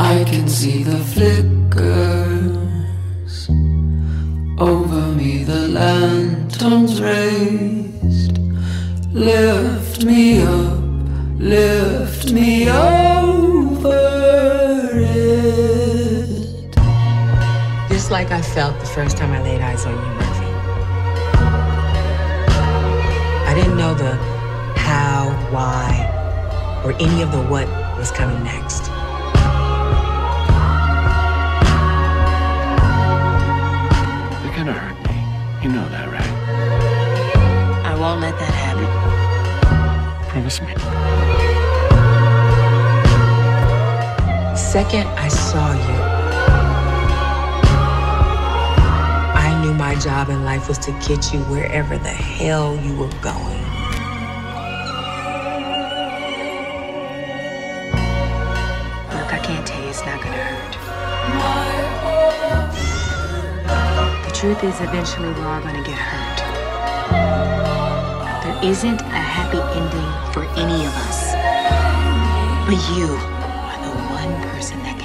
I can see the flickers over me, the lanterns raised. Lift me up, lift me over it. Just like I felt the first time I laid eyes on you, Murphy. I didn't know the how, why, or any of the what was coming next. You know that, right? I won't let that happen. Promise me. Second I saw you, I knew my job in life was to get you wherever the hell you were going. Look, I can't tell you it's not gonna hurt. Truth is, eventually we're all gonna get hurt. There isn't a happy ending for any of us. But you are the one person that